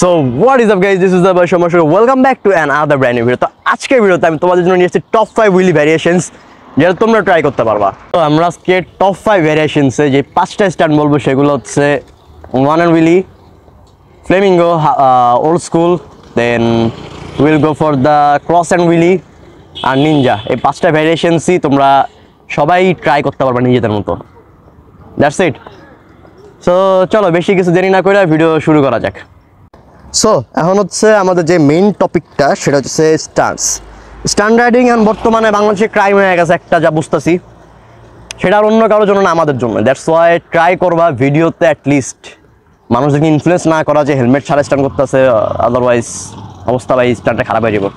So what is up guys this is the boy সমস্যা welcome back to another brand video তো আজকের ভিডিওতে আমি তোমাদের জন্য নিয়ে এসেছি টপ ফাইভ উইলি ভ্যারিয়েশনস যেটা তোমরা ট্রাই করতে পারবা। তো আমরা আজকে টপ ফাইভ ভ্যারিয়েশনসে যে পাঁচটা স্ট্যান্ড বলব, সেগুলো হচ্ছে one hand wheelie flamingo old school then will go for the cross hand wheelie R ninja এই পাঁচটা ভ্যারিয়েশনসই তোমরা সবাই ট্রাই করতে পারবা নিজেদের মতো। দ্যাটস ইট সো চলো, বেশি কিছু দেরি না করে ভিডিও শুরু করা যাক। সো এখন হচ্ছে আমাদের যে মেইন টপিকটা সেটা হচ্ছে স্টান্স স্ট্যান্ড রাইডিং এখন বর্তমানে বাংলাদেশে ক্রাইম হয়ে গেছে একটা যা বুঝতেছি। সেটা আর অন্য কারোর জন্য না আমাদের জন্য। দ্যাটস ওয়াই ট্রাই করবা ভিডিওতে অ্যাটলিস্ট মানুষদেরকে ইনফ্লুয়েন্স না করা যে হেলমেট ছাড়া স্ট্যান্ড করতেছে আদারওয়াইজ অবস্থা ভাই স্ট্যান্ডটা খারাপ হয়ে যাব।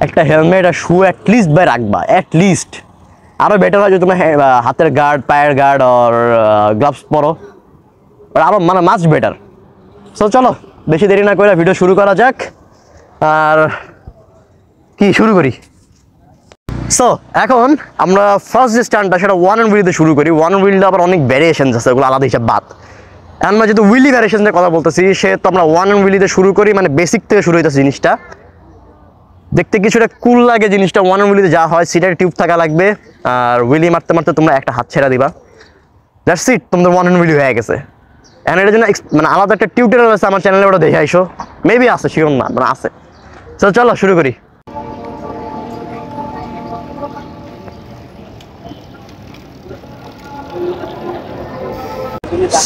একটা হেলমেট আর শু অ্যাটলিস্ট বাই রাখবা অ্যাটলিস্ট আরও বেটার হয় যদি তোমরা হে- আহ, হাতের গার্ড পায়ের গার্ড আর গ্লাভস পরো। আরও মানে মাস্ট বেটার সো চলো। বেশি দেরি না করে ভিডিও শুরু করা যাক। আর কি শুরু করি? সো এখন আমরা ফার্স্ট যে স্ট্যান্ডটা সেটা ওয়ান অ্যান্ড উইলিতে শুরু করি। ওয়ান উইলটা আবার অনেক ভ্যারিয়েশনস আছে, ওগুলো আলাদা হিসাব বাদ। আমরা যেহেতু উইলি ভ্যারিয়েশনের কথা বলতেছি সে তো আমরা ওয়ান অ্যান্ড উইলিতে শুরু করি মানে বেসিক থেকে শুরু হইতেছে জিনিসটা। দেখতে কিছুটা কুল লাগে জিনিসটা ওয়ান উইলিতে যা হয় সিটার টিউব থাকা লাগবে। আর উইলি মারতে মারতে তোমরা একটা হাত ছেড়া দিবা। দ্যাটস ইট তোমাদের ওয়ান উইলি হয়ে গেছে। এখন এটার জন্য মানে আলাদা একটা টিউটোরিয়াল আছে আমার চ্যানেলে ওটা দেখে আইসো। মেবি আছে শিওর না মানে আছে। তো চলো, শুরু করি।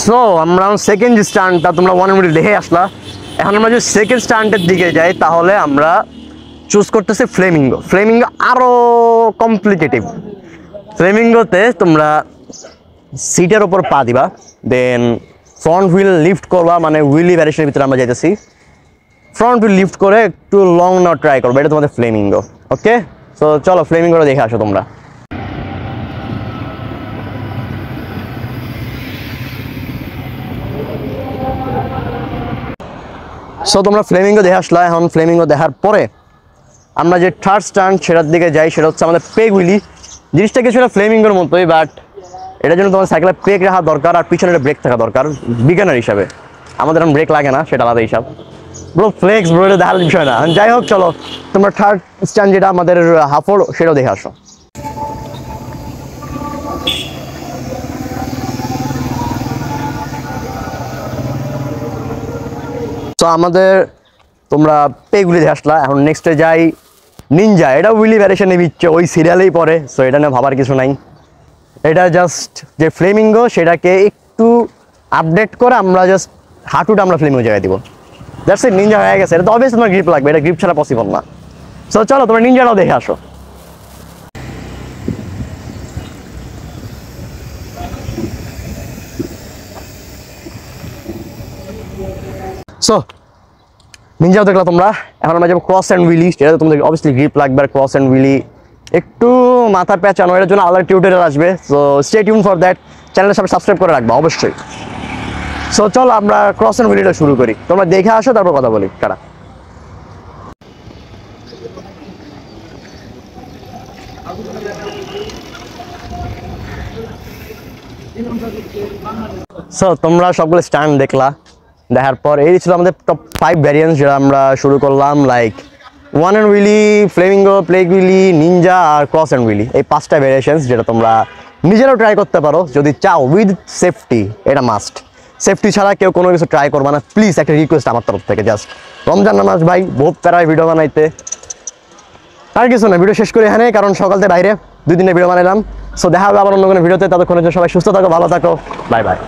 সো আমরা সেকেন্ড স্ট্যান্ডটা তোমরা ওয়ান মিনিট দেখে আসলা। এখন আমরা যদি সেকেন্ড স্ট্যান্ডের দিকে যাই, তাহলে আমরা চুজ করতেছি ফ্লেমিঙ্গো ফ্লেমিঙ্গো আরও কমপ্লিকেটিভ ফ্লেমিঙ্গোতে তোমরা সিটের ওপর পা দিবা দেন ফ্রন্ট হুইল লিফট করবা মানে হুইলি ভ্যারিয়েশনের ভিতরে আমরা যাইতেছি। ফ্রন্ট হুইল লিফট করে একটু লং না ট্রাই করব, এটা তোমাদের ফ্লেমিঙ্গো ওকে সো চলো ফ্লেমিঙ্গোটা দেখে আসো তোমরা। সো তোমরা ফ্লেমিঙ্গো দেখে আসলা, এখন ফ্লেমিঙ্গো দেখার পরে আমরা যে থার্ড স্ট্যান্ড সেটার দিকে যাই, সেটা হচ্ছে আমাদের পেগ হুইলি জিনিসটা কিছুটা ফ্লেমিঙ্গোর মতোই বাট এটার জন্য তোমার সাইকেলে পেগ রাখা দরকার আর পিছনে ব্রেক থাকা দরকার বিজ্ঞানের হিসাবে। আমাদের এখন ব্রেক লাগে না, সেটা আলাদা হিসাব। ব্রো ফ্লেক্স ব্রো এটা দেখার বিষয় না। যাই হোক, চলো, তোমরা থার্ড স্ট্যান্ড যেটা আমাদের হাফোর সেটাও দেখে আসো। তো আমাদের, তোমরা পেগুলি দেখে আসলা। এখন নেক্সটে যাই নিনজা এটা উইলি ভ্যারিয়েশনে দিচ্ছে ওই সিরিয়ালেই পড়ে সো এটা নিয়ে ভাবার কিছু নাই। এটা জাস্ট যে ফ্লেমিঙ্গো সেটাকে একটু আপডেট করে আমরা জাস্ট হাঁটুটা আমরা ফ্লেমিঙ্গো জায়গায় দিব। দ্যাটস ইট নিনজা হয়ে গেছে। এটা তো অবভিয়াস তোমার গ্রিপ লাগবে, এটা গ্রিপ ছাড়া পসিবল না। সো চলো, তোমরা নিনজাটাও দেখে আসো। সো নিনজাও দেখলা তোমরা? এখন আমরা যাব ক্রস অ্যান্ড উইলি যেটা তোমাদের অবভিয়াসলি গ্রিপ লাগবে আর ক্রস অ্যান্ড উইলি একটু মাথা পেঁচানো, এটার জন্য আলাদা টিউটোরিয়াল আসবে। So stay tune for that চ্যানেলের সাথে সাবস্ক্রাইব করে রাখবা, অবশ্যই। সো চলো আমরা ক্রস অ্যান্ড উইলিটা শুরু করি। তোমরা দেখে আসো, তারপর কথা বলি। কারা সো তোমরা সবগুলো স্ট্যান্ড দেখলা। দেখার পর, এই ছিল আমাদের টপ ফাইভ ভ্যারিয়েন্স যেটা আমরা শুরু করলাম like one hand wheelie flamingo plague Willy ninja আর ক্রস অ্যান্ড উইলি এই পাঁচটা ভ্যারিয়েশনস যেটা তোমরা নিজেরাও ট্রাই করতে পারো। যদি চাও উইথ সেফটি এটা মাস্ট সেফটি ছাড়া কেউ কোনো কিছু ট্রাই করবে না। প্লিজ একটা রিকোয়েস্ট আমার তরফ থেকে জাস্ট রমজান নামাজ ভাই, বহুত প্যারায় ভিডিও বানাইতে। আর কিছু না ভিডিও শেষ করে এখানে কারণ সকাল থেকে বাইরে। দুই দিনের ভিডিও বানাইলাম। সো দেখা হবে আবার অন্য কোনো ভিডিওতে জন্য সবাই সুস্থ থাকো, ভালো থাকো। Bye bye